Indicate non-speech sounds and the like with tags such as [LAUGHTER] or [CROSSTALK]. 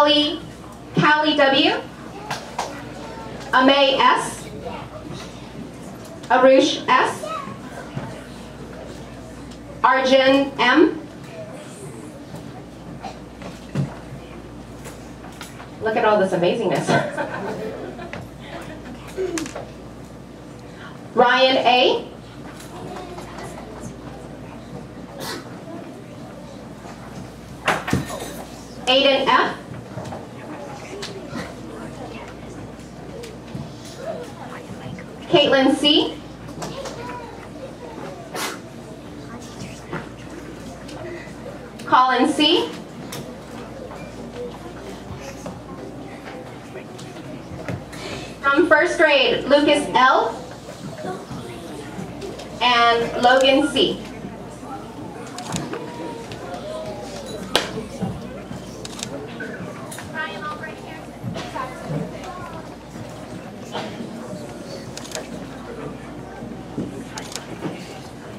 Callie, Callie W. Amay S. Arush S. Arjun M. Look at all this amazingness. [LAUGHS] Ryan A. Aiden F. Caitlin C. Colin C. From first grade, Lucas L. and Logan C.